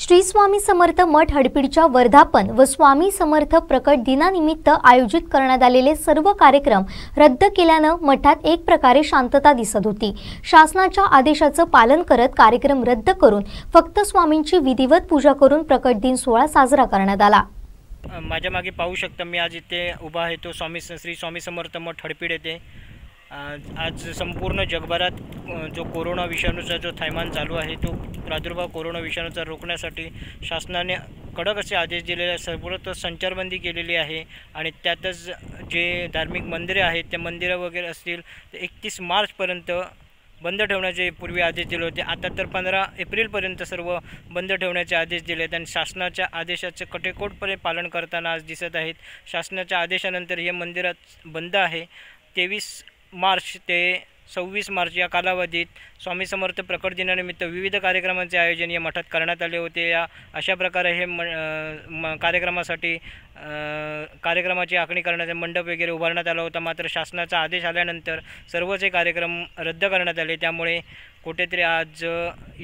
श्री स्वामी समर्थ मठ हडपीडच्या वर्धापन व स्वामी समर्थ प्रकट दिनानिमित्त आयोजित करण्यात आलेले सर्व कार्यक्रम रद्द केल्यानं मठात एक प्रकारे शांतता दिसत होती. शासनाच्या आदेशाचं पालन करत कार्यक्रम रद्द करून फक्त स्वामींची विधिवत पूजा करून प्रकट दिन सोहळा साजरा करण्यात आला. माझ्या मागे पाहू शकता मी आज इथे उभा आहे तो स्वामी श्री स्वामी समर्थ मठ हडपीड येथे. आज आज संपूर्ण जगभरात जो कोरोना विषाणूचा जो थैमान चालू आहे तो प्रादुर्भाव कोरोना विषाणूचा रोखण्यासाठी शासनाने कडक असे आदेश दिलेले आहे सर्वत्र संचारबंदी केलेली आहे आणि त्यातच जे धार्मिक मंदिरे आहेत ते मंदिरं वगैरे असतील ते एकतीस मार्चपर्यंत बंद ठेवण्याचे पूर्वी आदेश दिले होते. आता तर पंधरा एप्रिलपर्यंत सर्व बंद ठेवण्याचे आदेश दिले आहेत आणि शासनाच्या आदेशाचे कटेकोटपणे पालन करताना आज दिसत आहेत. शासनाच्या आदेशानंतर हे मंदिरात बंद आहे. तेवीस मार्च ते सव्वीस मार्च या कालावधीत स्वामी समर्थ प्रकट दिनानिमित्त विविध कार्यक्रमांचे आयोजन या मठात करण्यात आले होते. या अशा प्रकारे हे म म कार्यक्रमासाठी कार्यक्रमाची आखणी करण्याचा मंडप वगैरे उभारण्यात आला होता. मात्र शासनाचा आदेश आल्यानंतर सर्वच हे कार्यक्रम रद्द करण्यात आले. त्यामुळे कुठेतरी आज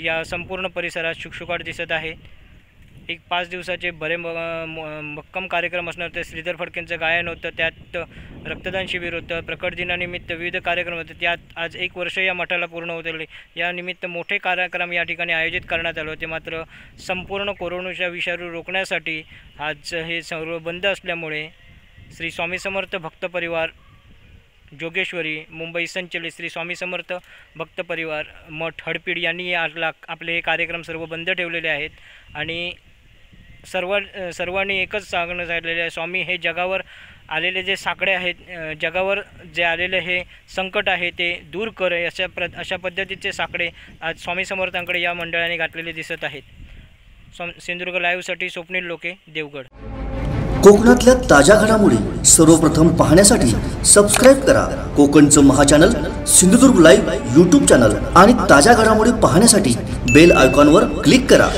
या संपूर्ण परिसरात शुकशुकाट दिसत आहे. एक पाच दिवसाचे बरे म म- भक्कम कार्यक्रम असणार. होते श्रीधर फडकेंचं गायन होतं त्यात रक्तदान शिबिर होतं प्रकट दिनानिमित्त विविध कार्यक्रम होते. त्यात आज एक वर्ष या मठाला पूर्ण होत आले. यानिमित्त मोठे कार्यक्रम या ठिकाणी आयोजित करण्यात आले होते. मात्र संपूर्ण कोरोनाच्या विषाणू रोखण्यासाठी आज हे सर्व बंद असल्यामुळे श्री स्वामी समर्थ भक्त परिवार जोगेश्वरी मुंबई संचलित श्री स्वामी समर्थ भक्त परिवार मठ हडपीड यांनी आजला आपले हे कार्यक्रम सर्व बंद ठेवलेले आहेत. आणि सर्व सर्वांनी एकच सांगणं झालेलं आहे. स्वामी हे जगावर आलेले जे साकडे आहेत जगावर जे आलेले हे संकट आहे ते दूर कर अशा प्र अशा पद्धतीचे साकडे आज स्वामी समर्थांकडे या मंडळाने घातलेले दिसत आहेत. सं सिंधुदुर्ग लाईव्हसाठी स्वप्नील लोके देवगड. कोकणातल्या ताज्या घडामोडी सर्वप्रथम पाहण्यासाठी सबस्क्राईब करा कोकणचं महाचॅनल सिंधुदुर्ग लाईव्ह यूट्यूब चॅनल आणि ताज्या घडामोडी पाहण्यासाठी बेल आयकॉनवर क्लिक करा.